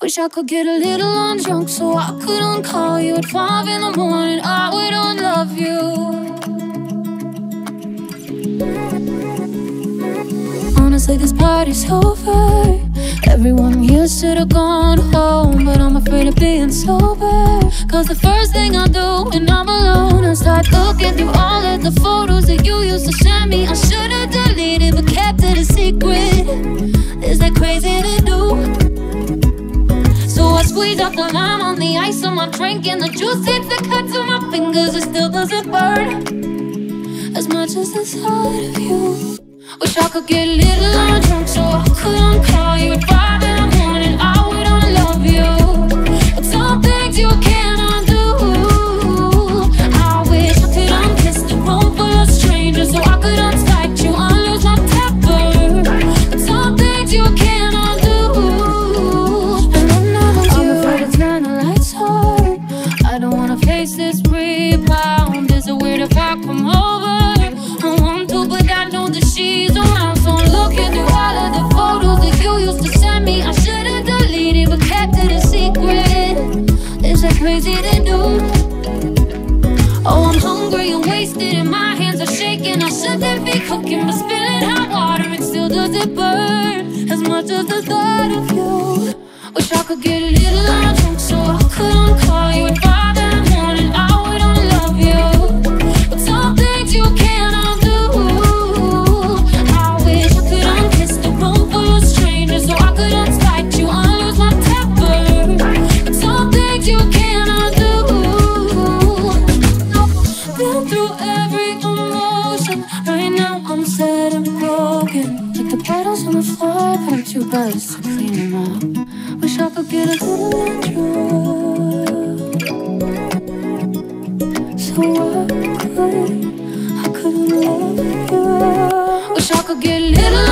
Wish I could get a little undrunk so I couldn't call you at five in the morning. I would unlove you. Honestly, this party's over. Everyone here should have gone home, but I'm afraid of being sober. Cause the first thing I do when I'm alone is start looking through all of the photos that you used to send me. I should've my drink, and the juice hits the cuts on my fingers. It still doesn't burn as much as the thought of you. Wish I could get a little drunk so I couldn't call you I come over? I want to, but I know that she's around. So I'm looking through all of the photos that you used to send me. I should've deleted, but kept it a secret. Is that crazy to do? Oh, I'm hungry and wasted, and my hands are shaking. I shouldn't be cooking, but spilling hot water, it still doesn't burn as much as the thought of you. Wish I could get a little drunk so I couldn't on the floor, but I'm too to clean them up. Wish I could get a little natural. So I could, I couldn't love you. Wish I could get a little.